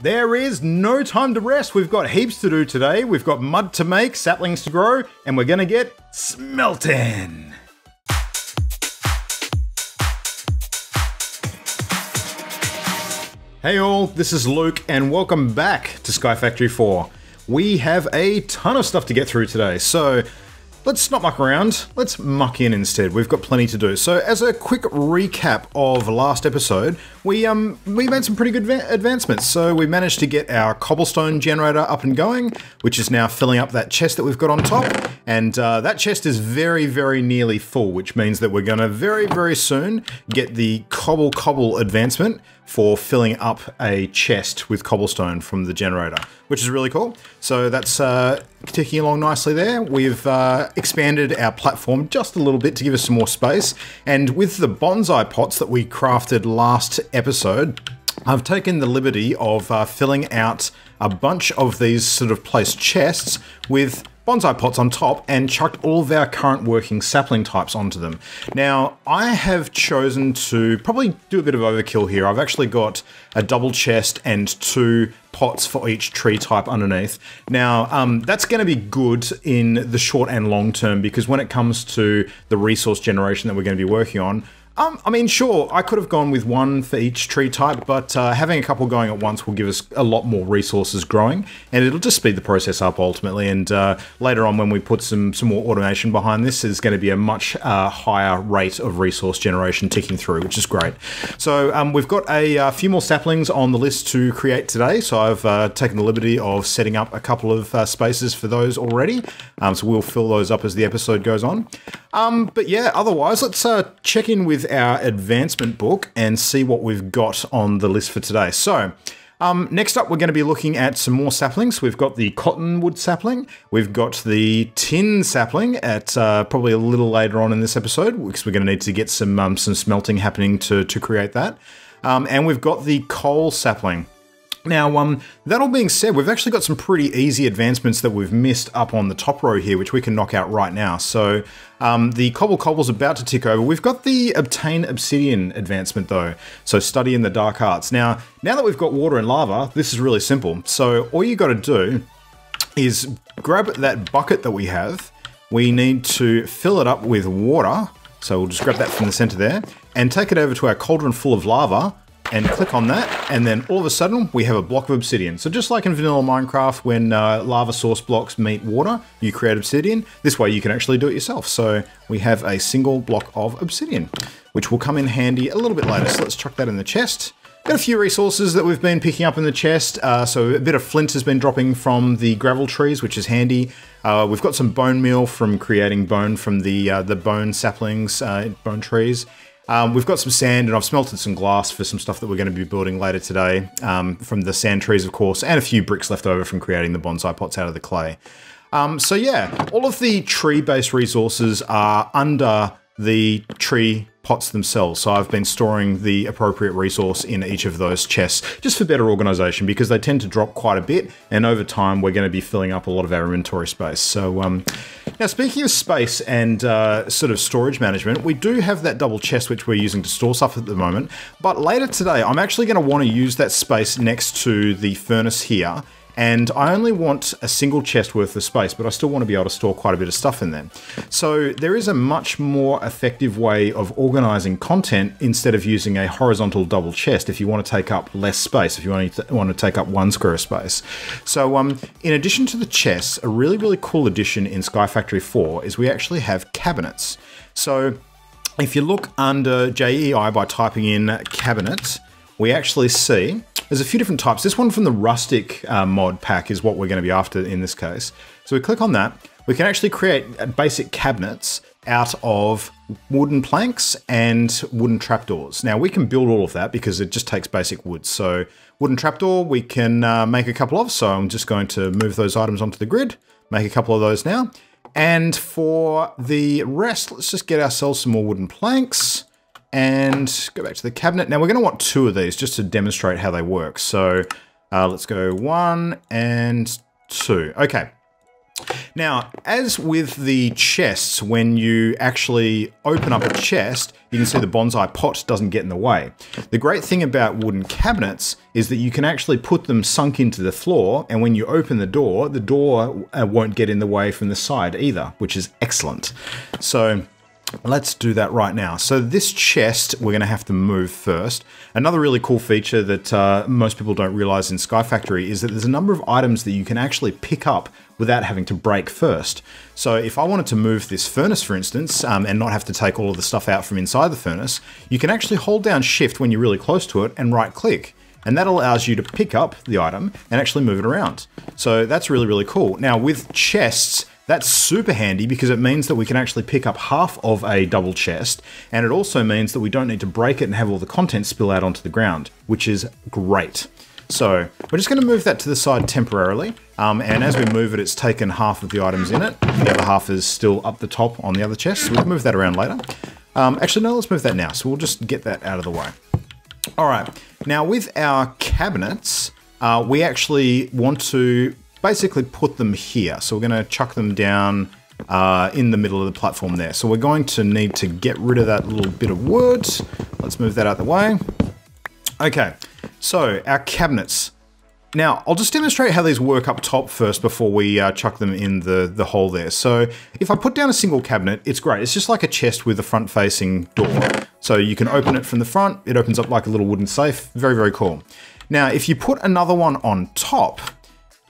There is no time to rest. We've got heaps to do today. We've got mud to make, saplings to grow, and we're gonna get smelting. Hey all, this is Luke, and welcome back to Sky Factory 4. We have a ton of stuff to get through today, so let's not muck around, let's muck in instead. We've got plenty to do. So as a quick recap of last episode, we um we made some pretty good advancements. So we managed to get our cobblestone generator up and going, which is now filling up that chest that we've got on top. And uh, that chest is very, very nearly full, which means that we're gonna very, very soon get the cobble cobble advancement for filling up a chest with cobblestone from the generator, which is really cool. So that's uh, ticking along nicely there. We've uh, expanded our platform just a little bit to give us some more space. And with the bonsai pots that we crafted last episode, I've taken the liberty of uh, filling out a bunch of these sort of placed chests with bonsai pots on top and chucked all of our current working sapling types onto them. Now, I have chosen to probably do a bit of overkill here. I've actually got a double chest and two pots for each tree type underneath. Now, um, that's going to be good in the short and long term because when it comes to the resource generation that we're going to be working on, um, I mean, sure, I could have gone with one for each tree type, but uh, having a couple going at once will give us a lot more resources growing, and it'll just speed the process up ultimately. And uh, later on, when we put some some more automation behind this, there's going to be a much uh, higher rate of resource generation ticking through, which is great. So um, we've got a, a, uh, few more saplings on the list to create today. So I've uh, taken the liberty of setting up a couple of uh, spaces for those already. Um, so we'll fill those up as the episode goes on. Um, but yeah, otherwise, let's check in with our advancement book and see what we've got on the list for today. So, um, next up, we're going to be looking at some more saplings. We've got the cottonwood sapling. We've got the tin sapling at uh, probably a little later on in this episode because we're going to need to get some um, some smelting happening to, to create that. Um, and we've got the coal sapling. Now, um, that all being said, we've actually got some pretty easy advancements that we've missed up on the top row here, which we can knock out right now. So um, the Cobble Cobble's about to tick over. We've got the Obtain Obsidian advancement though, so study in the dark arts. Now, now that we've got water and lava, this is really simple. So all you got to do is grab that bucket that we have. We need to fill it up with water. So we'll just grab that from the center there and take it over to our cauldron full of lava and click on that, and then all of a sudden we have a block of obsidian. So just like in vanilla Minecraft, when uh, lava source blocks meet water, you create obsidian. This way you can actually do it yourself. So we have a single block of obsidian, which will come in handy a little bit later. So let's chuck that in the chest. Got a few resources that we've been picking up in the chest. Uh, so a bit of flint has been dropping from the gravel trees, which is handy. Uh, we've got some bone meal from creating bone from the uh, the bone saplings, uh, bone trees. Um, we've got some sand and I've smelted some glass for some stuff that we're going to be building later today um, from the sand trees, of course, and a few bricks left over from creating the bonsai pots out of the clay. Um, so yeah, all of the tree-based resources are under the tree pots themselves. So I've been storing the appropriate resource in each of those chests just for better organization because they tend to drop quite a bit and over time we're going to be filling up a lot of our inventory space. So um, now speaking of space and uh, sort of storage management, we do have that double chest which we're using to store stuff at the moment. But later today, I'm actually going to want to use that space next to the furnace here and I only want a single chest worth of space, but I still want to be able to store quite a bit of stuff in there. So there is a much more effective way of organizing content instead of using a horizontal double chest if you want to take up less space, if you want to, want to take up one square of space. So um, in addition to the chests, a really, really cool addition in Sky Factory 4 is we actually have cabinets. So if you look under JEI by typing in cabinet, we actually see there's a few different types. This one from the rustic uh, mod pack is what we're going to be after in this case. So we click on that. We can actually create uh, basic cabinets out of wooden planks and wooden trapdoors. Now we can build all of that because it just takes basic wood. So wooden trapdoor we can uh, make a couple of. So I'm just going to move those items onto the grid, make a couple of those now. And for the rest, let's just get ourselves some more wooden planks and go back to the cabinet. Now we're going to want two of these just to demonstrate how they work. So uh, let's go one and two. Okay. Now, as with the chests, when you actually open up a chest, you can see the bonsai pot doesn't get in the way. The great thing about wooden cabinets is that you can actually put them sunk into the floor, and when you open the door, the door uh, won't get in the way from the side either, which is excellent. So Let's do that right now. So this chest, we're going to have to move first. Another really cool feature that uh, most people don't realize in Sky Factory is that there's a number of items that you can actually pick up without having to break first. So if I wanted to move this furnace, for instance, um, and not have to take all of the stuff out from inside the furnace, you can actually hold down shift when you're really close to it and right click. And that allows you to pick up the item and actually move it around. So that's really, really cool. Now with chests, that's super handy because it means that we can actually pick up half of a double chest, and it also means that we don't need to break it and have all the contents spill out onto the ground, which is great. So we're just going to move that to the side temporarily, um, and as we move it, it's taken half of the items in it. The other half is still up the top on the other chest, so we'll move that around later. Um, actually, no, let's move that now, so we'll just get that out of the way. All right, now with our cabinets, uh, we actually want to basically put them here. So we're going to chuck them down uh, in the middle of the platform there. So we're going to need to get rid of that little bit of wood. Let's move that out the way. Okay, so our cabinets. Now, I'll just demonstrate how these work up top first before we uh, chuck them in the, the hole there. So if I put down a single cabinet, it's great. It's just like a chest with a front-facing door. So you can open it from the front. It opens up like a little wooden safe. Very, very cool. Now, if you put another one on top,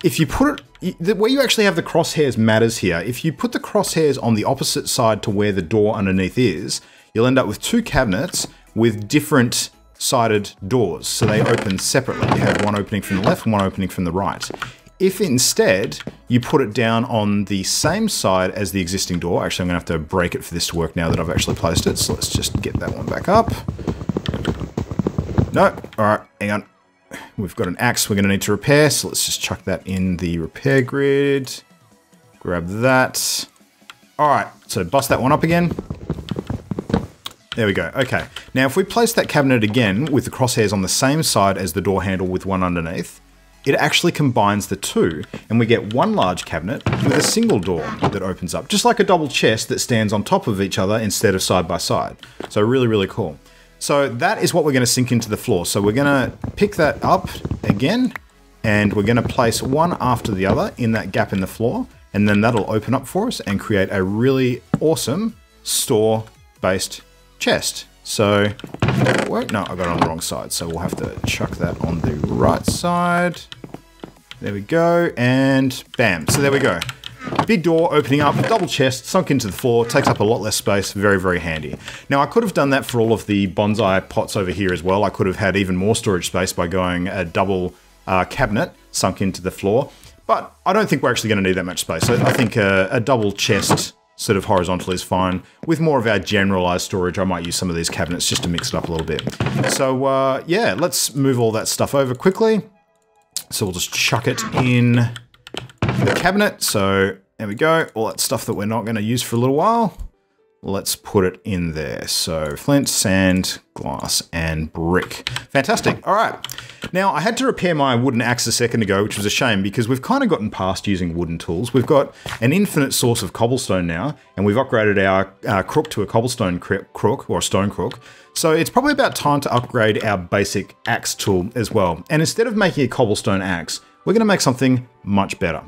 if you put it, where you actually have the crosshairs matters here. If you put the crosshairs on the opposite side to where the door underneath is, you'll end up with two cabinets with different sided doors. So they open separately. You have one opening from the left and one opening from the right. If instead you put it down on the same side as the existing door, actually I'm gonna have to break it for this to work now that I've actually placed it. So let's just get that one back up. No, all right, hang on. We've got an axe we're going to need to repair, so let's just chuck that in the repair grid. Grab that. All right, so bust that one up again. There we go. Okay. Now, if we place that cabinet again with the crosshairs on the same side as the door handle with one underneath, it actually combines the two, and we get one large cabinet with a single door that opens up, just like a double chest that stands on top of each other instead of side by side. So really, really cool. So that is what we're going to sink into the floor. So we're going to pick that up again, and we're going to place one after the other in that gap in the floor, and then that'll open up for us and create a really awesome store-based chest. So, wait, no, I got it on the wrong side, so we'll have to chuck that on the right side. There we go, and bam. So there we go. Big door opening up, double chest, sunk into the floor, takes up a lot less space, very, very handy. Now I could have done that for all of the bonsai pots over here as well. I could have had even more storage space by going a double uh, cabinet sunk into the floor, but I don't think we're actually going to need that much space. So I think a, a double chest sort of horizontal is fine. With more of our generalized storage, I might use some of these cabinets just to mix it up a little bit. So uh, yeah, let's move all that stuff over quickly. So we'll just chuck it in the cabinet. So there we go. All that stuff that we're not going to use for a little while. Let's put it in there. So flint, sand, glass, and brick. Fantastic. All right. Now, I had to repair my wooden axe a second ago, which was a shame because we've kind of gotten past using wooden tools. We've got an infinite source of cobblestone now, and we've upgraded our uh, crook to a cobblestone crook or a stone crook. So it's probably about time to upgrade our basic axe tool as well. And instead of making a cobblestone axe, we're going to make something much better.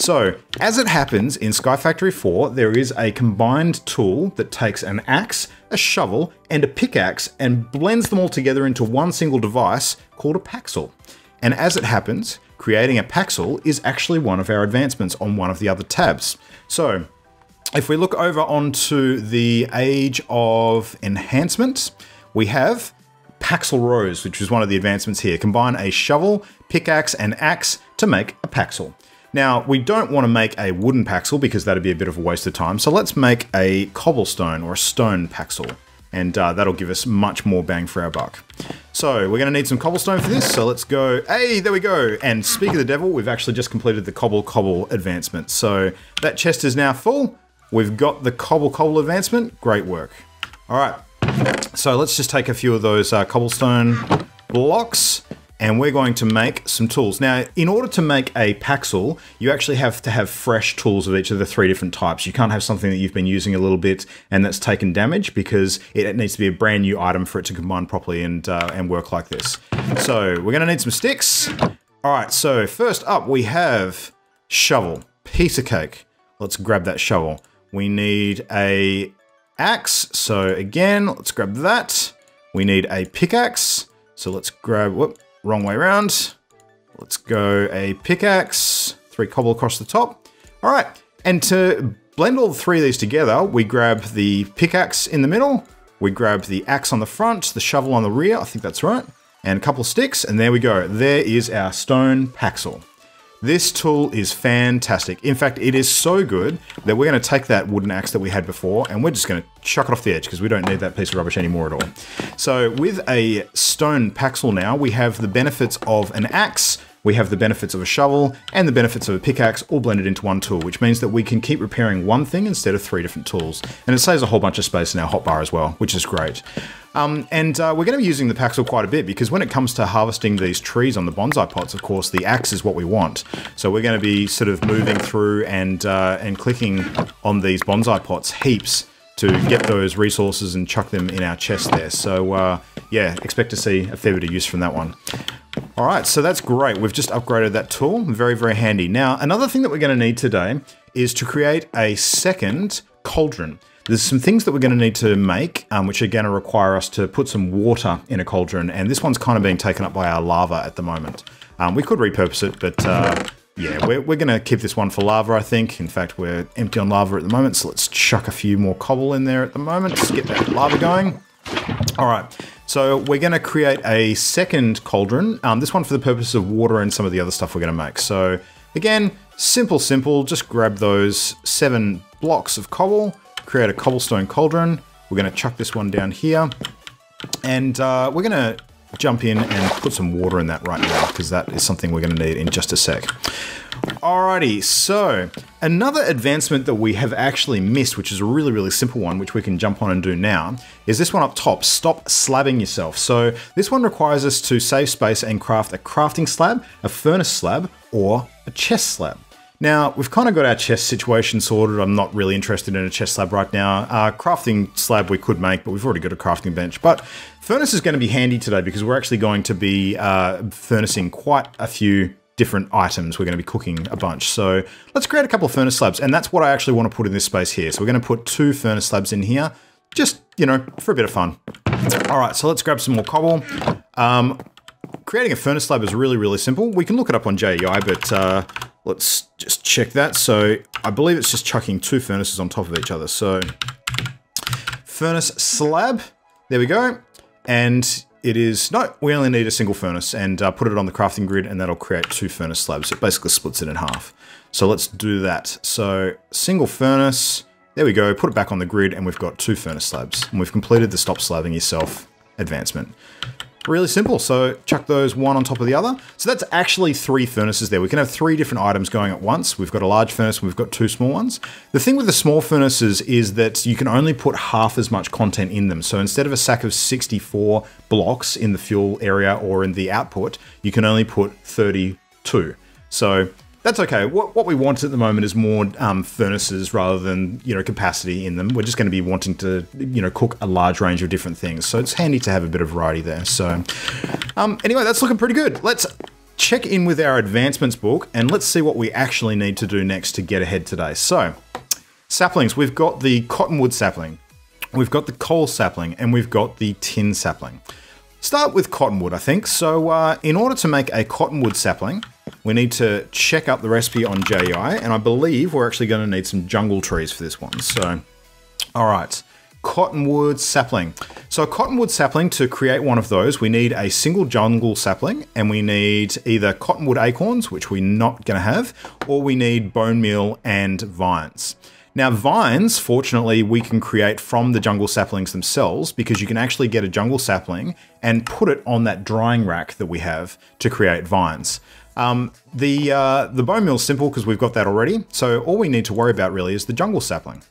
So, as it happens in Sky Factory 4, there is a combined tool that takes an axe, a shovel, and a pickaxe and blends them all together into one single device called a paxel. And as it happens, creating a paxel is actually one of our advancements on one of the other tabs. So, if we look over onto the Age of Enhancement, we have Paxel Rose, which is one of the advancements here. Combine a shovel, pickaxe, and axe to make a paxel. Now, we don't want to make a wooden paxel because that'd be a bit of a waste of time, so let's make a cobblestone or a stone paxel, and uh, that'll give us much more bang for our buck. So, we're going to need some cobblestone for this, so let's go. Hey, there we go! And speak of the devil, we've actually just completed the cobble cobble advancement. So, that chest is now full. We've got the cobble cobble advancement. Great work. All right, so let's just take a few of those uh, cobblestone blocks and we're going to make some tools. Now, in order to make a Paxel, you actually have to have fresh tools of each of the three different types. You can't have something that you've been using a little bit and that's taken damage because it needs to be a brand new item for it to combine properly and, uh, and work like this. So we're gonna need some sticks. All right, so first up we have shovel, piece of cake. Let's grab that shovel. We need a axe, so again, let's grab that. We need a pickaxe, so let's grab, whoop, wrong way around. Let's go a pickaxe, three cobble across the top. All right, and to blend all three of these together, we grab the pickaxe in the middle, we grab the axe on the front, the shovel on the rear, I think that's right, and a couple sticks, and there we go. There is our stone paxel. This tool is fantastic. In fact, it is so good that we're going to take that wooden axe that we had before and we're just going to chuck it off the edge because we don't need that piece of rubbish anymore at all. So with a stone paxel now, we have the benefits of an axe, we have the benefits of a shovel and the benefits of a pickaxe all blended into one tool, which means that we can keep repairing one thing instead of three different tools. And it saves a whole bunch of space in our hotbar as well, which is great. Um, and uh, we're going to be using the Paxel quite a bit because when it comes to harvesting these trees on the bonsai pots, of course, the axe is what we want. So we're going to be sort of moving through and, uh, and clicking on these bonsai pots heaps to get those resources and chuck them in our chest there. So uh, yeah, expect to see a fair bit of use from that one. All right, so that's great. We've just upgraded that tool. Very, very handy. Now, another thing that we're going to need today is to create a second cauldron. There's some things that we're going to need to make, um, which are going to require us to put some water in a cauldron, and this one's kind of being taken up by our lava at the moment. Um, we could repurpose it, but uh, yeah, we're, we're going to keep this one for lava, I think. In fact, we're empty on lava at the moment, so let's chuck a few more cobble in there at the moment. Just get that lava going. All right, so we're going to create a second cauldron. Um, this one for the purpose of water and some of the other stuff we're going to make. So again, simple, simple. Just grab those seven blocks of cobble, create a cobblestone cauldron. We're going to chuck this one down here. And uh, we're going to jump in and put some water in that right now because that is something we're going to need in just a sec. Alrighty, so another advancement that we have actually missed, which is a really, really simple one, which we can jump on and do now, is this one up top, stop slabbing yourself. So this one requires us to save space and craft a crafting slab, a furnace slab, or a chest slab. Now, we've kind of got our chest situation sorted. I'm not really interested in a chest slab right now. Uh, crafting slab we could make, but we've already got a crafting bench. But furnace is going to be handy today because we're actually going to be uh, furnacing quite a few different items. We're going to be cooking a bunch. So let's create a couple of furnace slabs. And that's what I actually want to put in this space here. So we're going to put two furnace slabs in here, just, you know, for a bit of fun. All right, so let's grab some more cobble. Um, creating a furnace slab is really, really simple. We can look it up on JEI, but uh, let's just check that. So I believe it's just chucking two furnaces on top of each other. So furnace slab, there we go. And it is, no, we only need a single furnace and uh, put it on the crafting grid and that'll create two furnace slabs. It basically splits it in half. So let's do that. So single furnace, there we go, put it back on the grid and we've got two furnace slabs. And we've completed the stop slabbing yourself advancement. Really simple. So chuck those one on top of the other. So that's actually three furnaces there. We can have three different items going at once. We've got a large furnace we've got two small ones. The thing with the small furnaces is that you can only put half as much content in them. So instead of a sack of 64 blocks in the fuel area or in the output, you can only put 32. So that's okay. What, what we want at the moment is more um, furnaces rather than you know capacity in them. We're just going to be wanting to you know cook a large range of different things. So it's handy to have a bit of variety there. So um, anyway, that's looking pretty good. Let's check in with our advancements book and let's see what we actually need to do next to get ahead today. So saplings, we've got the cottonwood sapling, we've got the coal sapling, and we've got the tin sapling. Start with cottonwood, I think. So uh, in order to make a cottonwood sapling, we need to check up the recipe on JEI, and I believe we're actually going to need some jungle trees for this one. So, all right, cottonwood sapling. So a cottonwood sapling, to create one of those, we need a single jungle sapling, and we need either cottonwood acorns, which we're not going to have, or we need bone meal and vines. Now, vines, fortunately, we can create from the jungle saplings themselves because you can actually get a jungle sapling and put it on that drying rack that we have to create vines. Um, the, uh, the bone meal is simple because we've got that already. So all we need to worry about really is the jungle sapling.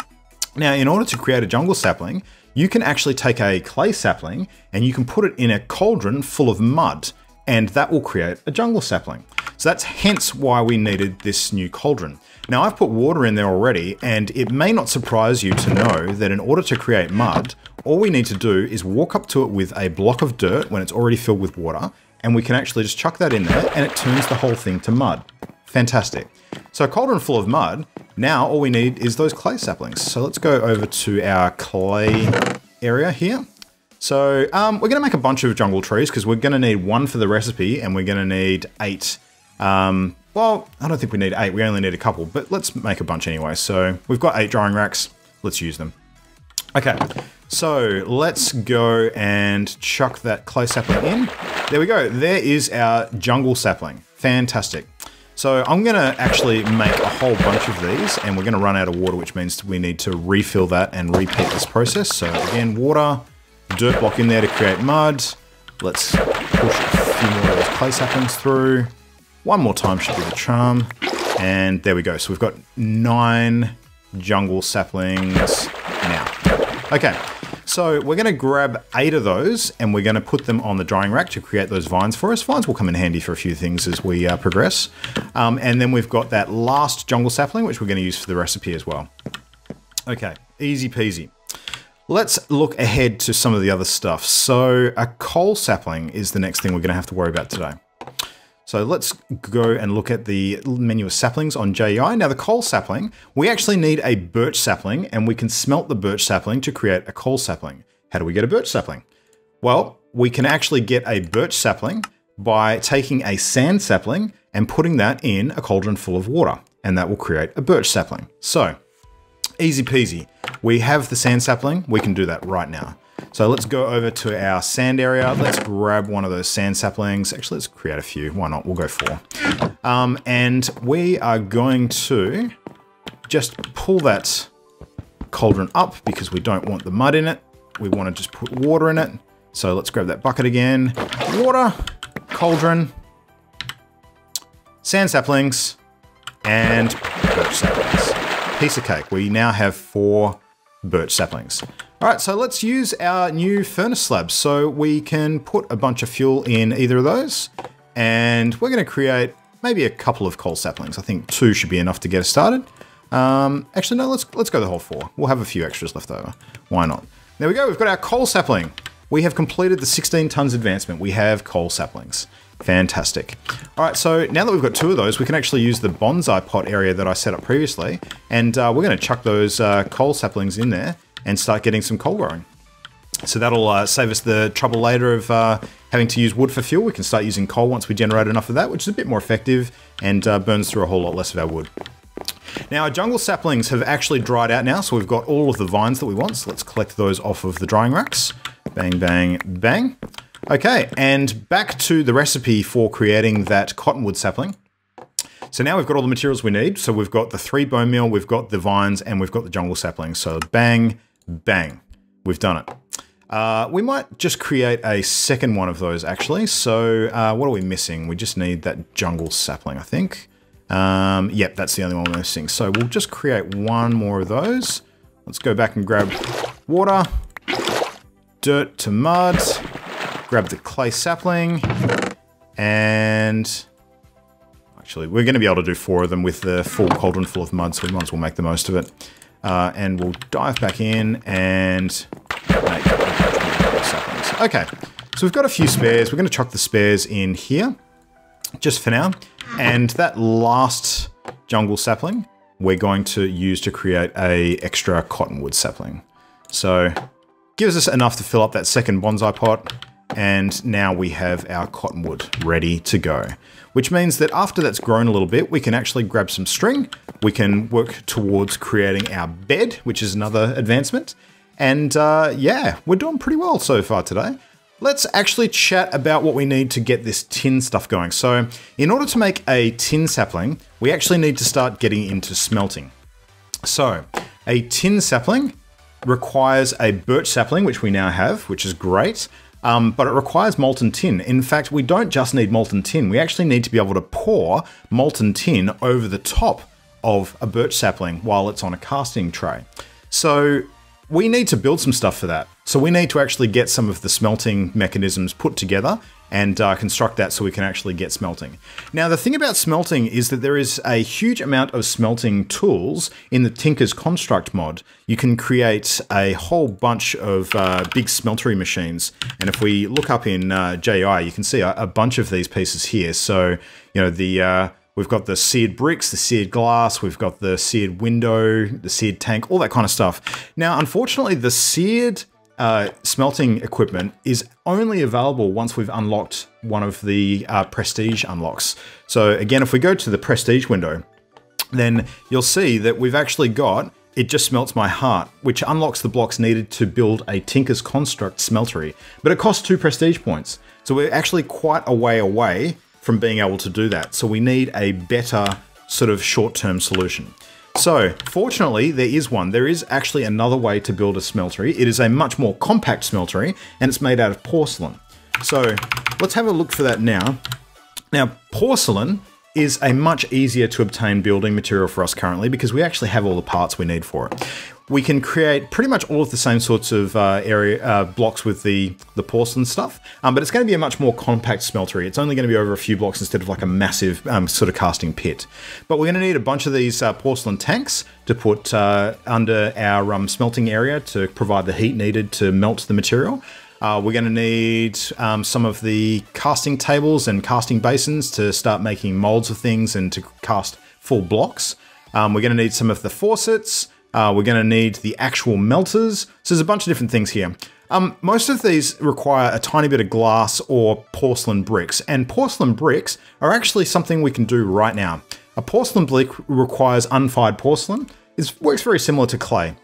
Now, in order to create a jungle sapling, you can actually take a clay sapling and you can put it in a cauldron full of mud and that will create a jungle sapling. So that's hence why we needed this new cauldron. Now I've put water in there already, and it may not surprise you to know that in order to create mud, all we need to do is walk up to it with a block of dirt when it's already filled with water, and we can actually just chuck that in there and it turns the whole thing to mud. Fantastic. So cauldron full of mud, now all we need is those clay saplings. So let's go over to our clay area here. So um, we're going to make a bunch of jungle trees because we're going to need one for the recipe and we're going to need eight. Um, well, I don't think we need eight. We only need a couple, but let's make a bunch anyway. So we've got eight drying racks. Let's use them. Okay, so let's go and chuck that clay sapling in. There we go. There is our jungle sapling. Fantastic. So I'm going to actually make a whole bunch of these and we're going to run out of water, which means we need to refill that and repeat this process. So again, water, dirt block in there to create mud. Let's push a few more of those clay saplings through. One more time should be the charm. And there we go. So we've got nine jungle saplings now. Okay, so we're going to grab eight of those and we're going to put them on the drying rack to create those vines for us. Vines will come in handy for a few things as we uh, progress. Um, and then we've got that last jungle sapling, which we're going to use for the recipe as well. Okay, easy peasy. Let's look ahead to some of the other stuff. So a coal sapling is the next thing we're going to have to worry about today. So let's go and look at the menu of saplings on JEI. Now the coal sapling, we actually need a birch sapling and we can smelt the birch sapling to create a coal sapling. How do we get a birch sapling? Well, we can actually get a birch sapling by taking a sand sapling and putting that in a cauldron full of water and that will create a birch sapling. So easy peasy. We have the sand sapling, we can do that right now. So let's go over to our sand area. Let's grab one of those sand saplings. Actually, let's create a few. Why not? We'll go four. Um, and we are going to just pull that cauldron up because we don't want the mud in it. We want to just put water in it. So let's grab that bucket again. Water, cauldron, sand saplings, and birch saplings piece of cake. We now have four birch saplings. All right, so let's use our new furnace slabs. So we can put a bunch of fuel in either of those, and we're gonna create maybe a couple of coal saplings. I think two should be enough to get us started. Um, actually, no, let's, let's go the whole four. We'll have a few extras left over. Why not? There we go, we've got our coal sapling. We have completed the 16 tons advancement. We have coal saplings. Fantastic. All right, so now that we've got two of those, we can actually use the bonsai pot area that I set up previously, and uh, we're going to chuck those uh, coal saplings in there and start getting some coal growing. So that'll uh, save us the trouble later of uh, having to use wood for fuel. We can start using coal once we generate enough of that, which is a bit more effective and uh, burns through a whole lot less of our wood. Now our jungle saplings have actually dried out now, so we've got all of the vines that we want. So let's collect those off of the drying racks. Bang, bang, bang. Okay, and back to the recipe for creating that cottonwood sapling. So now we've got all the materials we need. So we've got the three bone meal, we've got the vines, and we've got the jungle sapling. So bang, bang, we've done it. Uh, we might just create a second one of those actually. So uh, what are we missing? We just need that jungle sapling, I think. Um, yep, that's the only one we're missing. So we'll just create one more of those. Let's go back and grab water, dirt to mud, grab the clay sapling, and actually we're going to be able to do four of them with the full cauldron full of mud, so we might as well make the most of it. Uh, and we'll dive back in and make saplings. Okay, so we've got a few spares. We're going to chuck the spares in here, just for now. And that last jungle sapling, we're going to use to create a extra cottonwood sapling. So gives us enough to fill up that second bonsai pot and now we have our cottonwood ready to go. Which means that after that's grown a little bit, we can actually grab some string, we can work towards creating our bed, which is another advancement. And uh, yeah, we're doing pretty well so far today. Let's actually chat about what we need to get this tin stuff going. So in order to make a tin sapling, we actually need to start getting into smelting. So a tin sapling requires a birch sapling, which we now have, which is great. Um, but it requires molten tin. In fact, we don't just need molten tin, we actually need to be able to pour molten tin over the top of a birch sapling while it's on a casting tray. So we need to build some stuff for that. So we need to actually get some of the smelting mechanisms put together and uh, construct that so we can actually get smelting. Now, the thing about smelting is that there is a huge amount of smelting tools in the Tinker's Construct mod. You can create a whole bunch of uh, big smeltery machines. And if we look up in uh, JEI, you can see a, a, bunch of these pieces here. So, you know, the uh, We've got the seared bricks, the seared glass, we've got the seared window, the seared tank, all that kind of stuff. Now, unfortunately, the seared uh, smelting equipment is only available once we've unlocked one of the uh, prestige unlocks. So again, if we go to the prestige window, then you'll see that we've actually got it just smelts my heart, which unlocks the blocks needed to build a Tinker's Construct smeltery. But it costs two prestige points. So we're actually quite a way away from being able to do that. So we need a better sort of short-term solution. So, fortunately, there is one. There is actually another way to build a smeltery. It is a much more compact smeltery, and it's made out of porcelain. So, let's have a look for that now. Now, porcelain is a much easier to obtain building material for us currently because we actually have all the parts we need for it we can create pretty much all of the same sorts of uh, area uh, blocks with the, the porcelain stuff, um, but it's going to be a much more compact smeltery. It's only going to be over a few blocks instead of like a massive um, sort of casting pit. But we're going to need a bunch of these uh, porcelain tanks to put uh, under our um, smelting area to provide the heat needed to melt the material. Uh, we're going to need um, some of the casting tables and casting basins to start making molds of things and to cast full blocks. Um, we're going to need some of the faucets. Uh, we're going to need the actual melters. So there's a bunch of different things here. Um, most of these require a tiny bit of glass or porcelain bricks, and porcelain bricks are actually something we can do right now. A porcelain brick requires unfired porcelain. It works very similar to clay.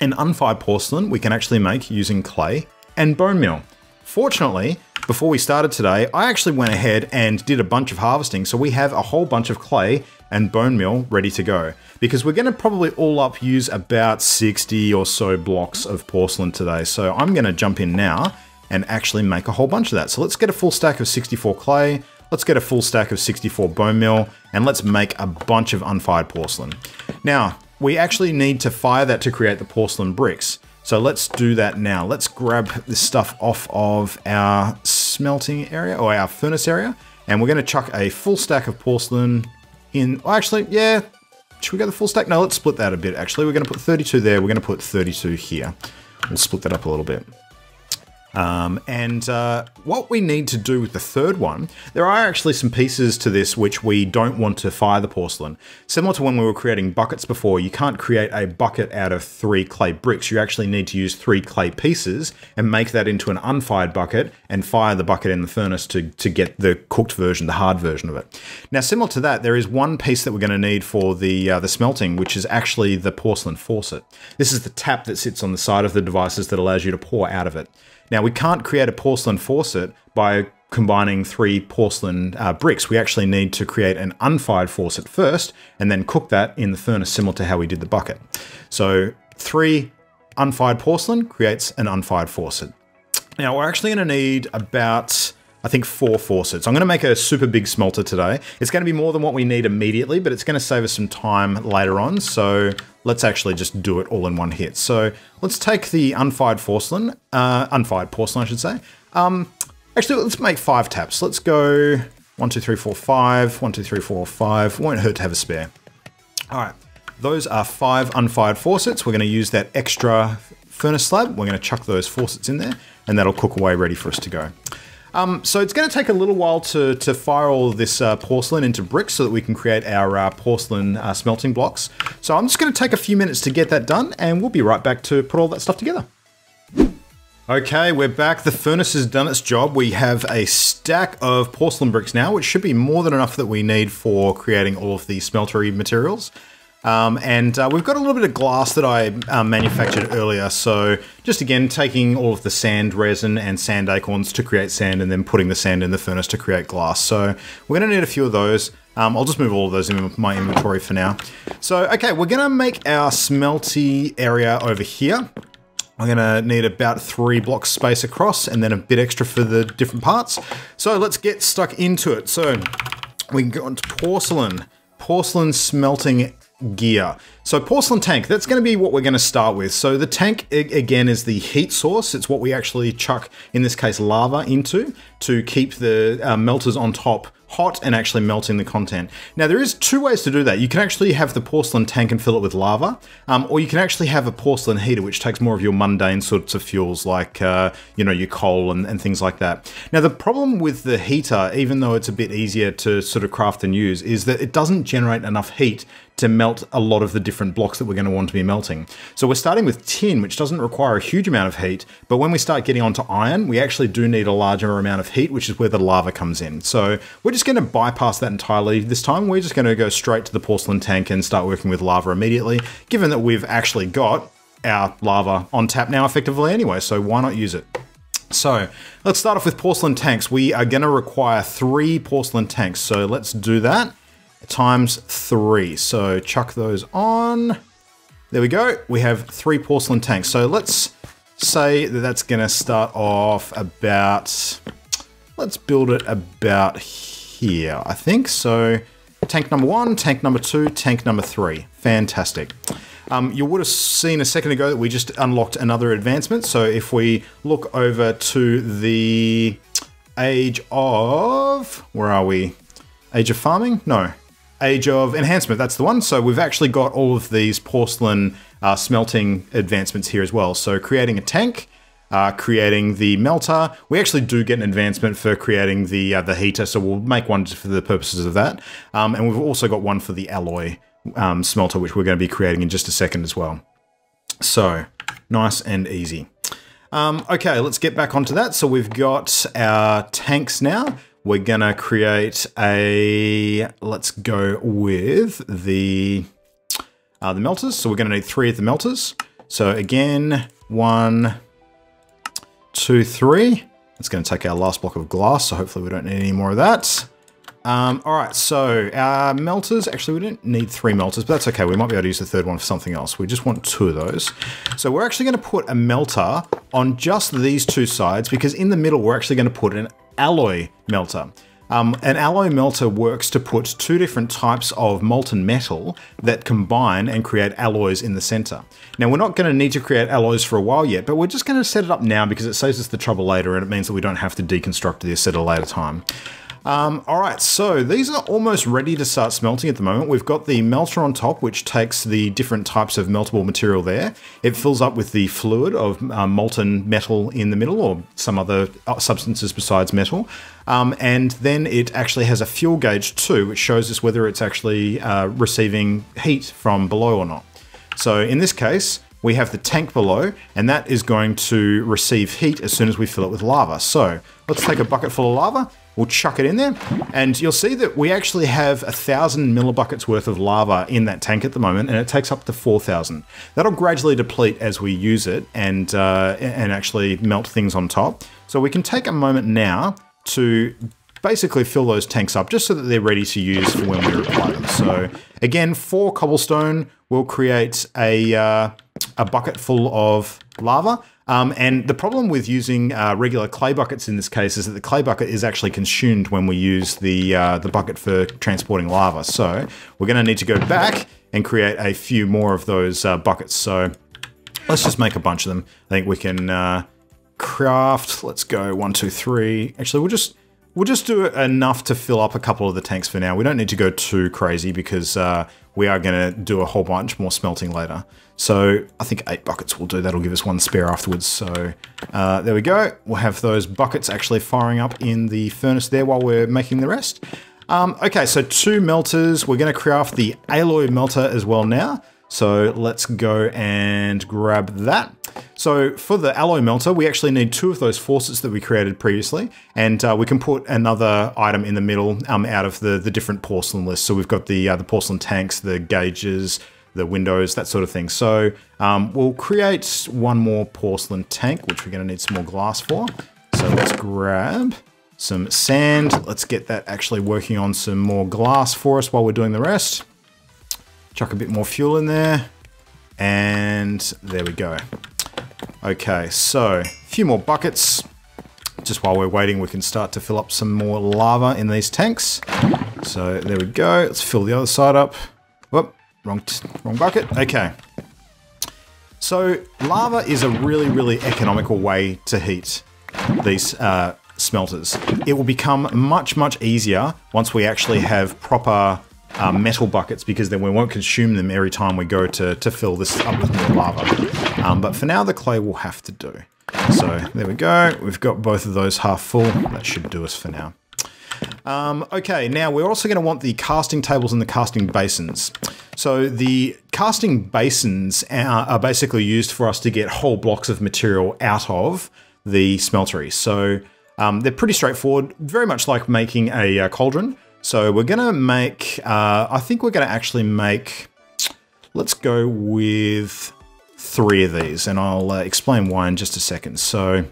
An unfired porcelain we can actually make using clay and bone meal. Fortunately, before we started today, I actually went ahead and did a bunch of harvesting, so we have a whole bunch of clay and bone meal ready to go. Because we're going to probably all up use about 60 or so blocks of porcelain today. So I'm going to jump in now and actually make a whole bunch of that. So let's get a full stack of 64 clay, let's get a full stack of 64 bone meal, and let's make a bunch of unfired porcelain. Now, we actually need to fire that to create the porcelain bricks. So let's do that now. Let's grab this stuff off of our smelting area or our furnace area. And we're going to chuck a full stack of porcelain in, well, actually, yeah, should we go the full stack? No, let's split that a bit, actually. We're going to put 32 there, we're going to put 32 here. We'll split that up a little bit. Um, and uh, what we need to do with the third one, there are actually some pieces to this which we don't want to fire the porcelain. Similar to when we were creating buckets before, you can't create a bucket out of three clay bricks. You actually need to use three clay pieces and make that into an unfired bucket and fire the bucket in the furnace to, to get the cooked version, the hard version of it. Now, similar to that, there is one piece that we're going to need for the, uh, the smelting, which is actually the porcelain faucet. This is the tap that sits on the side of the devices that allows you to pour out of it. Now, we can't create a porcelain faucet by combining three porcelain uh, bricks. We actually need to create an unfired faucet first and then cook that in the furnace similar to how we did the bucket. So three unfired porcelain creates an unfired faucet. Now we're actually going to need about I think four faucets. I'm going to make a super big smelter today. It's going to be more than what we need immediately, but it's going to save us some time later on. So let's actually just do it all in one hit. So let's take the unfired porcelain, uh, unfired porcelain, I should say. Um, actually, let's make five taps. Let's go one, two, three, four, five. One, two, three, four, five. Won't hurt to have a spare. All right. Those are five unfired faucets. We're going to use that extra furnace slab. We're going to chuck those faucets in there and that'll cook away ready for us to go. Um, so it's going to take a little while to, to fire all this uh, porcelain into bricks so that we can create our uh, porcelain uh, smelting blocks. So I'm just going to take a few minutes to get that done and we'll be right back to put all that stuff together. Okay, we're back. The furnace has done its job. We have a stack of porcelain bricks now, which should be more than enough that we need for creating all of the smeltery materials. Um, and uh, we've got a little bit of glass that I um, manufactured earlier. So just again, taking all of the sand resin and sand acorns to create sand and then putting the sand in the furnace to create glass. So we're gonna need a few of those. Um, I'll just move all of those in my inventory for now. So, okay, we're gonna make our smelty area over here. I'm gonna need about three blocks space across and then a bit extra for the different parts. So let's get stuck into it. So we can go on to porcelain. Porcelain smelting gear. So porcelain tank, that's going to be what we're going to start with. So the tank, again, is the heat source. It's what we actually chuck, in this case, lava into to keep the uh, melters on top hot and actually melting the content. Now there is two ways to do that. You can actually have the porcelain tank and fill it with lava, um, or you can actually have a porcelain heater which takes more of your mundane sorts of fuels like, uh, you know, your coal and, and things like that. Now the problem with the heater, even though it's a bit easier to sort of craft and use, is that it doesn't generate enough heat to melt a lot of the different blocks that we're going to want to be melting. So we're starting with tin, which doesn't require a huge amount of heat, but when we start getting onto iron, we actually do need a larger amount of heat, which is where the lava comes in. So we're just going to bypass that entirely this time. We're just going to go straight to the porcelain tank and start working with lava immediately, given that we've actually got our lava on tap now effectively anyway, so why not use it? So let's start off with porcelain tanks. We are going to require three porcelain tanks, so let's do that times three. So chuck those on. There we go. We have three porcelain tanks. So let's say that that's going to start off about, let's build it about here, I think. So tank number one, tank number two, tank number three. Fantastic. Um, you would have seen a second ago that we just unlocked another advancement. So if we look over to the age of, where are we? Age of farming? No, Age of Enhancement, that's the one. So we've actually got all of these porcelain uh, smelting advancements here as well. So creating a tank, uh, creating the melter. We actually do get an advancement for creating the uh, the heater, so we'll make one for the purposes of that. Um, and we've also got one for the alloy um, smelter, which we're going to be creating in just a second as well. So nice and easy. Um, okay, let's get back onto that. So we've got our tanks now we're gonna create a, let's go with the, uh, the melters. So we're gonna need three of the melters. So again, one, two, three. It's gonna take our last block of glass, so hopefully we don't need any more of that. Um, all right, so our melters, actually we don't need three melters, but that's okay. We might be able to use the third one for something else. We just want two of those. So we're actually gonna put a melter on just these two sides because in the middle, we're actually gonna put an alloy melter. Um, an alloy melter works to put two different types of molten metal that combine and create alloys in the center. Now we're not going to need to create alloys for a while yet, but we're just going to set it up now because it saves us the trouble later and it means that we don't have to deconstruct this at a later time. Um, all right, so these are almost ready to start smelting at the moment. We've got the melter on top, which takes the different types of meltable material there. It fills up with the fluid of uh, molten metal in the middle or some other uh, substances besides metal. Um, and then it actually has a fuel gauge too, which shows us whether it's actually uh, receiving heat from below or not. So in this case, we have the tank below, and that is going to receive heat as soon as we fill it with lava. So let's take a bucket full of lava We'll chuck it in there, and you'll see that we actually have a thousand millibuckets worth of lava in that tank at the moment, and it takes up to 4,000. That'll gradually deplete as we use it and, uh, and actually melt things on top. So we can take a moment now to basically fill those tanks up just so that they're ready to use for when we require them. So again, for cobblestone, we'll create a, uh, a bucket full of lava. Um, and the problem with using uh, regular clay buckets in this case is that the clay bucket is actually consumed when we use the, uh, the bucket for transporting lava. So we're going to need to go back and create a few more of those uh, buckets. So let's just make a bunch of them. I think we can uh, craft, let's go one, two, three. Actually, we'll just We'll just do enough to fill up a couple of the tanks for now. We don't need to go too crazy because uh, we are going to do a whole bunch more smelting later. So I think eight buckets will do. That'll give us one spare afterwards. So uh, there we go. We'll have those buckets actually firing up in the furnace there while we're making the rest. Um, okay, so two melters. We're going to craft the alloy melter as well now. So let's go and grab that. So for the alloy melter, we actually need two of those faucets that we created previously, and uh, we can put another item in the middle um, out of the, the different porcelain lists. So we've got the, uh, the porcelain tanks, the gauges, the windows, that sort of thing. So um, we'll create one more porcelain tank, which we're gonna need some more glass for. So let's grab some sand. Let's get that actually working on some more glass for us while we're doing the rest. Chuck a bit more fuel in there. And there we go. Okay, so a few more buckets. Just while we're waiting, we can start to fill up some more lava in these tanks. So there we go. Let's fill the other side up. Whoop. wrong, wrong bucket. Okay. So lava is a really, really economical way to heat these uh, smelters. It will become much, much easier once we actually have proper uh, metal buckets because then we won't consume them every time we go to, to fill this up with more lava. Um, but for now, the clay will have to do. So there we go. We've got both of those half full. That should do us for now. Um, okay, now we're also going to want the casting tables and the casting basins. So the casting basins are, are, basically used for us to get whole blocks of material out of the smeltery. So um, they're pretty straightforward, very much like making a, a cauldron. So we're to make, uh, I think we're to actually make, let's go with three of these and I'll uh, explain why in just a second. So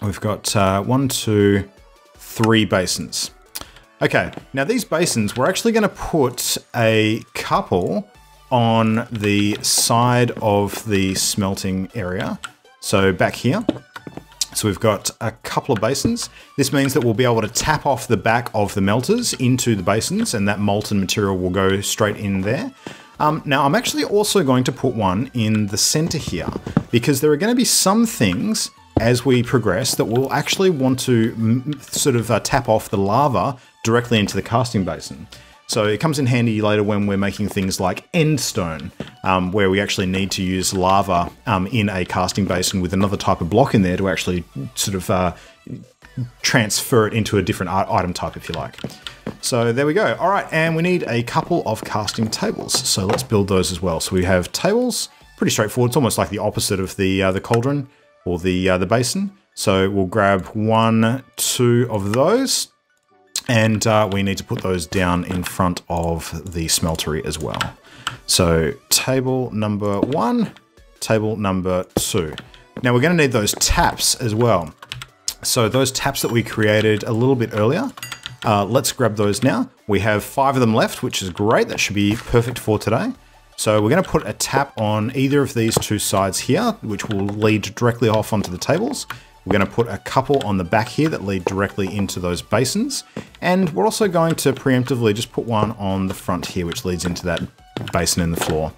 we've got uh, one, two, three basins. Okay, now these basins, we're actually to put a couple on the side of the smelting area. So back here. So we've got a couple of basins. This means that we'll be able to tap off the back of the melters into the basins and that molten material will go straight in there. Um, now I'm actually also going to put one in the center here because there are going to be some things as we progress that we'll actually want to sort of uh, tap off the lava directly into the casting basin. So it comes in handy later when we're making things like endstone, um, where we actually need to use lava um, in a casting basin with another type of block in there to actually sort of uh, transfer it into a different item type, if you like. So there we go. All right, and we need a couple of casting tables. So let's build those as well. So we have tables, pretty straightforward. It's almost like the opposite of the uh, the cauldron or the uh, the basin. So we'll grab one, two of those, and uh, we need to put those down in front of the smeltery as well. So table number one, table number two. Now we're going to need those taps as well. So those taps that we created a little bit earlier, uh, let's grab those now. We have five of them left, which is great. That should be perfect for today. So we're going to put a tap on either of these two sides here, which will lead directly off onto the tables. We're going to put a couple on the back here that lead directly into those basins. And we're also going to preemptively just put one on the front here, which leads into that basin in the floor.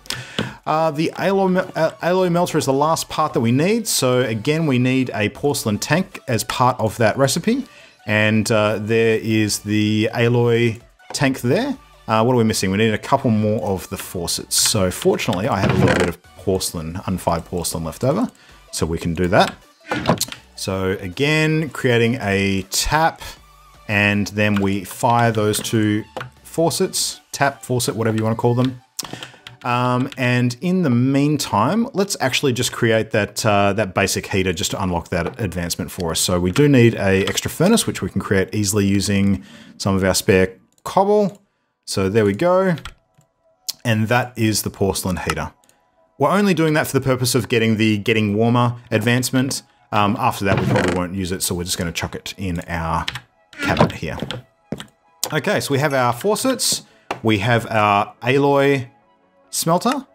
Uh, the alloy, uh, alloy melter is the last part that we need. So again, we need a porcelain tank as part of that recipe. And uh, there is the alloy tank there. Uh, what are we missing? We need a couple more of the faucets. So fortunately, I have a little bit of porcelain, unfired porcelain left over. So we can do that. So again, creating a tap and then we fire those two faucets, tap, faucet, whatever you want to call them. Um, and in the meantime, let's actually just create that uh, that basic heater just to unlock that advancement for us. So we do need a extra furnace, which we can create easily using some of our spare cobble. So there we go. And that is the porcelain heater. We're only doing that for the purpose of getting the getting warmer advancement. Um, after that, we probably won't use it, so we're just going to chuck it in our cabinet here. Okay, so we have our faucets. We have our alloy smelter.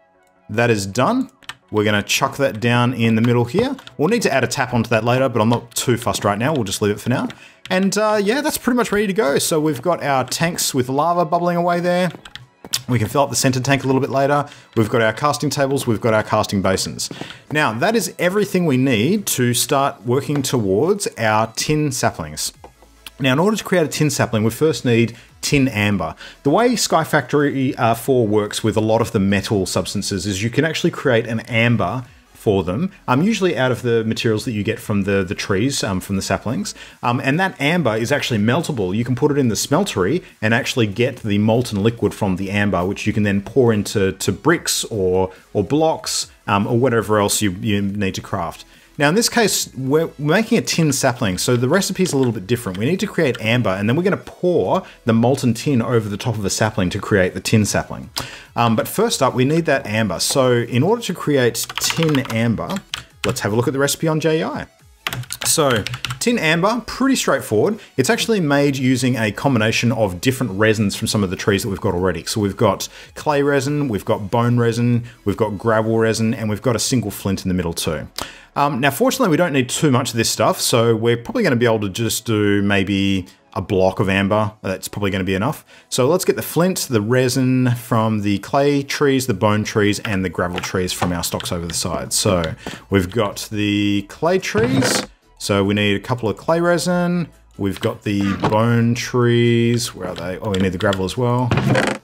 That is done. We're going to chuck that down in the middle here. We'll need to add a tap onto that later, but I'm not too fussed right now. We'll just leave it for now. And uh, yeah, that's pretty much ready to go. So we've got our tanks with lava bubbling away there. We can fill up the center tank a little bit later. We've got our casting tables, we've got our casting basins. Now, that is everything we need to start working towards our tin saplings. Now, in order to create a tin sapling, we first need tin amber. The way Sky Factory uh, 4 works with a lot of the metal substances is you can actually create an amber for them, um, usually out of the materials that you get from the, the trees, um, from the saplings. Um, and that amber is actually meltable. You can put it in the smeltery and actually get the molten liquid from the amber, which you can then pour into to bricks or, or blocks um, or whatever else you, you need to craft. Now in this case, we're making a tin sapling, so the recipe is a little bit different. We need to create amber, and then we're gonna pour the molten tin over the top of the sapling to create the tin sapling. Um, but first up, we need that amber. So in order to create tin amber, let's have a look at the recipe on JEI. So tin amber, pretty straightforward. It's actually made using a combination of different resins from some of the trees that we've got already. So we've got clay resin, we've got bone resin, we've got gravel resin, and we've got a single flint in the middle too. Um, now, fortunately, we don't need too much of this stuff, so we're probably going to be able to just do maybe a block of amber. That's probably going to be enough. So let's get the flint, the resin from the clay trees, the bone trees, and the gravel trees from our stocks over the side. So we've got the clay trees. So we need a couple of clay resin. We've got the bone trees. Where are they? Oh, we need the gravel as well.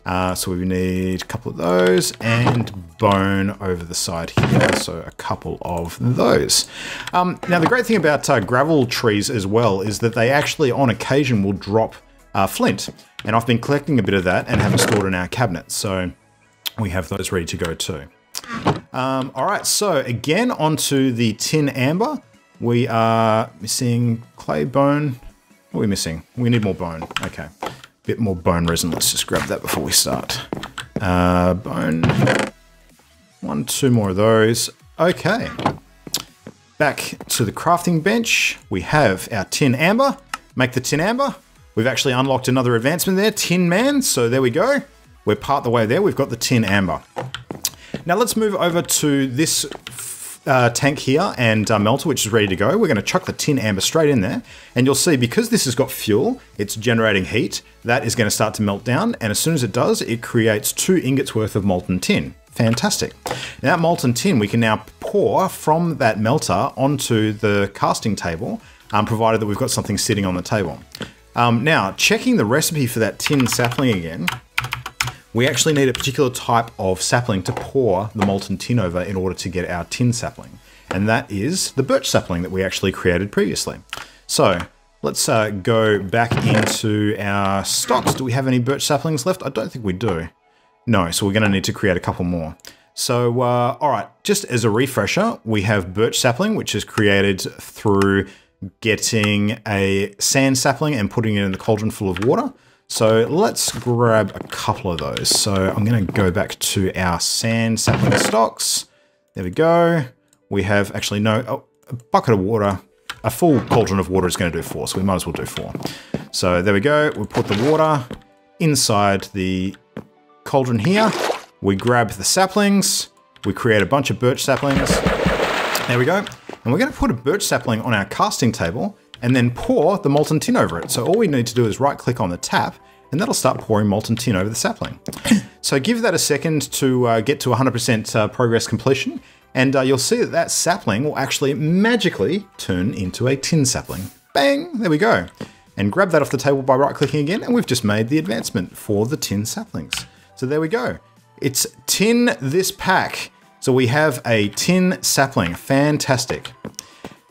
Uh, so we need a couple of those and bone over the side here. So a couple of those. Um, now, the great thing about uh, gravel trees as well is that they actually, on occasion, will drop uh, flint. And I've been collecting a bit of that and have it stored in our cabinet. So we have those ready to go too. Um, all right, so again, onto the tin amber. We are missing clay bone, what are we missing? We need more bone. Okay. A Bit more bone resin. Let's just grab that before we start. Uh, bone. One, two more of those. Okay. Back to the crafting bench. We have our tin amber. Make the tin amber. We've actually unlocked another advancement there, Tin Man. So there we go. We're part the way there. We've got the tin amber. Now let's move over to this uh, tank here and uh, melter, which is ready to go. We're going to chuck the tin amber straight in there. And you'll see, because this has got fuel, it's generating heat, that is going to start to melt down. And as soon as it does, it creates two ingots worth of molten tin. Fantastic. Now, that molten tin we can now pour from that melter onto the casting table, um, provided that we've got something sitting on the table. Um, now, checking the recipe for that tin sapling again, we actually need a particular type of sapling to pour the molten tin over in order to get our tin sapling. And that is the birch sapling that we actually created previously. So let's uh, go back into our stocks. Do we have any birch saplings left? I don't think we do. No, so we're going to need to create a couple more. So, uh, all right, just as a refresher, we have birch sapling, which is created through getting a sand sapling and putting it in the cauldron full of water. So let's grab a couple of those. So I'm going to go back to our sand sapling stocks. There we go. We have actually no, oh, a bucket of water. A full cauldron of water is going to do four, so we might as well do four. So there we go. We put the water inside the cauldron here. We grab the saplings. We create a bunch of birch saplings. There we go. And we're going to put a birch sapling on our casting table and then pour the molten tin over it. So all we need to do is right click on the tap and that'll start pouring molten tin over the sapling. so give that a second to uh, get to 100% uh, progress completion and uh, you'll see that that sapling will actually magically turn into a tin sapling. Bang, there we go. And grab that off the table by right clicking again and we've just made the advancement for the tin saplings. So there we go. It's tin this pack. So we have a tin sapling, fantastic.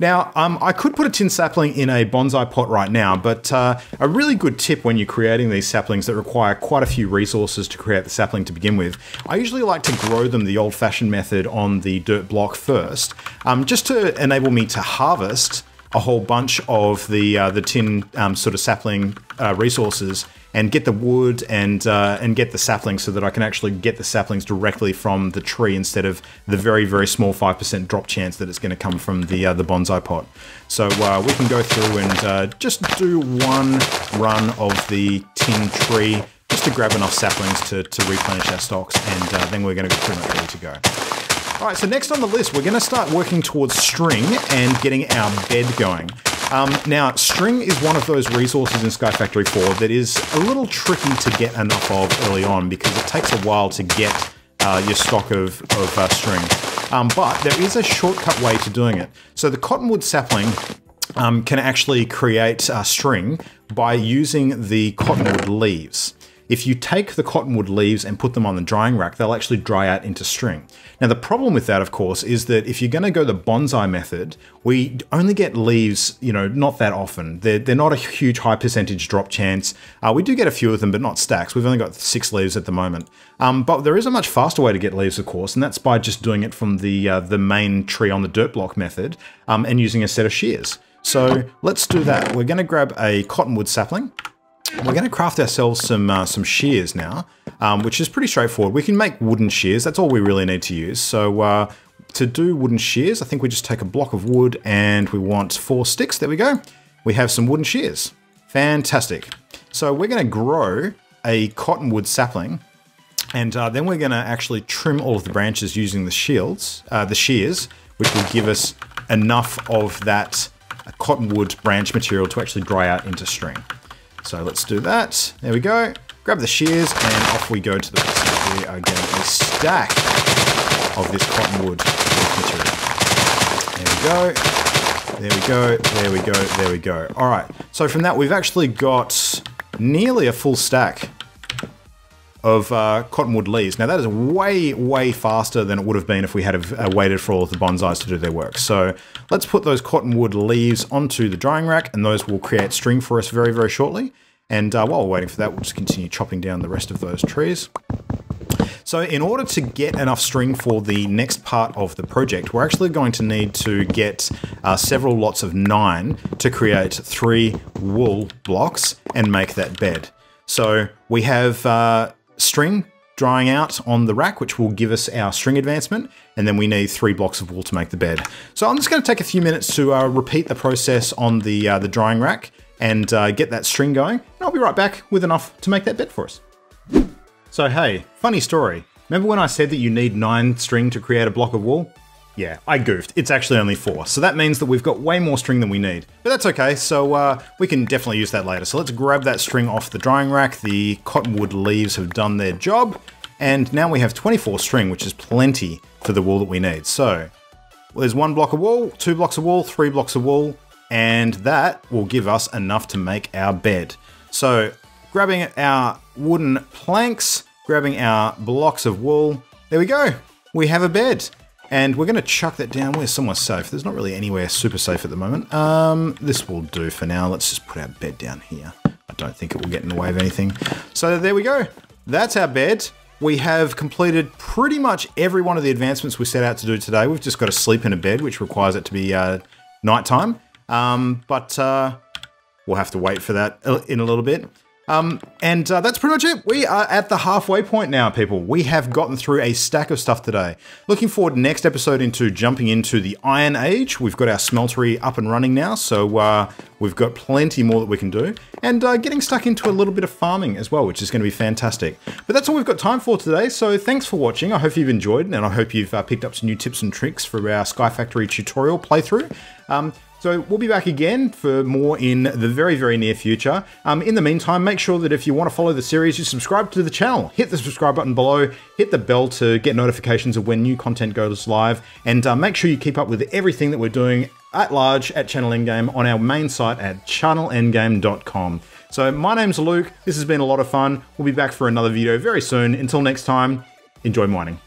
Now, um, I could put a tin sapling in a bonsai pot right now, but uh, a really good tip when you're creating these saplings that require quite a few resources to create the sapling to begin with, I usually like to grow them the old-fashioned method on the dirt block first, um, just to enable me to harvest a whole bunch of the uh, the tin um, sort of sapling uh, resources and get the wood and uh, and get the saplings so that I can actually get the saplings directly from the tree instead of the very very small five percent drop chance that it's going to come from the uh, the bonsai pot. So uh, we can go through and uh, just do one run of the tin tree just to grab enough saplings to, to replenish our stocks and then we're going to be pretty much ready to go. All right, so next on the list, we're going to start working towards string and getting our bed going. Um, now, string is one of those resources in Sky Factory 4 that is a little tricky to get enough of early on because it takes a while to get uh, your stock of, of uh, string. Um, but there is a shortcut way to doing it. So the cottonwood sapling um, can actually create uh, string by using the cottonwood leaves. If you take the cottonwood leaves and put them on the drying rack, they'll actually dry out into string. Now the problem with that, of course, is that if you're going to go the bonsai method, we only get leaves, you know, not that often. They're, they're not a huge high percentage drop chance. Uh, we do get a few of them, but not stacks. We've only got six leaves at the moment. Um, but there is a much faster way to get leaves, of course, and that's by just doing it from the, uh, the main tree on the dirt block method um, and using a set of shears. So let's do that. We're going to grab a cottonwood sapling. We're going to craft ourselves some uh, some shears now, um, which is pretty straightforward. We can make wooden shears. That's all we really need to use. So uh, to do wooden shears, I think we just take a block of wood and we want four sticks. There we go. We have some wooden shears. Fantastic. So we're going to grow a cottonwood sapling and uh, then we're going to actually trim all of the branches using the shields, uh, the shears, which will give us enough of that cottonwood branch material to actually dry out into string. So let's do that. There we go. Grab the shears and off we go to the rest. We are getting a stack of this cottonwood material. There we go. There we go. There we go. There we go. All right. So from that, we've actually got nearly a full stack of uh, cottonwood leaves. Now that is way, way faster than it would have been if we had uh, waited for all of the bonsais to do their work. So let's put those cottonwood leaves onto the drying rack and those will create string for us very, very shortly. And uh, while we're waiting for that, we'll just continue chopping down the rest of those trees. So in order to get enough string for the next part of the project, we're actually going to need to get uh, several lots of nine to create three wool blocks and make that bed. So we have uh, string drying out on the rack, which will give us our string advancement, and then we need three blocks of wool to make the bed. So I'm just going to take a few minutes to uh, repeat the process on the, uh, the drying rack and uh, get that string going, and I'll be right back with enough to make that bed for us. So hey, funny story. Remember when I said that you need nine string to create a block of wool? Yeah, I goofed. It's actually only four. So that means that we've got way more string than we need. But that's okay, so uh, we can definitely use that later. So let's grab that string off the drying rack. The cottonwood leaves have done their job. And now we have 24 string, which is plenty for the wool that we need. So well, there's one block of wool, two blocks of wool, three blocks of wool, and that will give us enough to make our bed. So grabbing our wooden planks, grabbing our blocks of wool, there we go. We have a bed. And we're going to chuck that down. Where's somewhere safe? There's not really anywhere super safe at the moment. Um, this will do for now. Let's just put our bed down here. I don't think it will get in the way of anything. So there we go. That's our bed. We have completed pretty much every one of the advancements we set out to do today. We've just got to sleep in a bed, which requires it to be uh, nighttime. Um, but uh, we'll have to wait for that in a little bit. Um, and uh, that's pretty much it. We are at the halfway point now, people. We have gotten through a stack of stuff today. Looking forward next episode into jumping into the Iron Age. We've got our smeltery up and running now, so uh, we've got plenty more that we can do. And uh, getting stuck into a little bit of farming as well, which is going to be fantastic. But that's all we've got time for today, so thanks for watching. I hope you've enjoyed, and I hope you've uh, picked up some new tips and tricks for our Sky Factory tutorial playthrough. Um, so we'll be back again for more in the very, very near future. Um, in the meantime, make sure that if you want to follow the series, you subscribe to the channel. Hit the subscribe button below, hit the bell to get notifications of when new content goes live, and uh, make sure you keep up with everything that we're doing at large at Channel Endgame on our main site at channelendgame.com. So my name's Luke, this has been a lot of fun. We'll be back for another video very soon. Until next time, enjoy mining.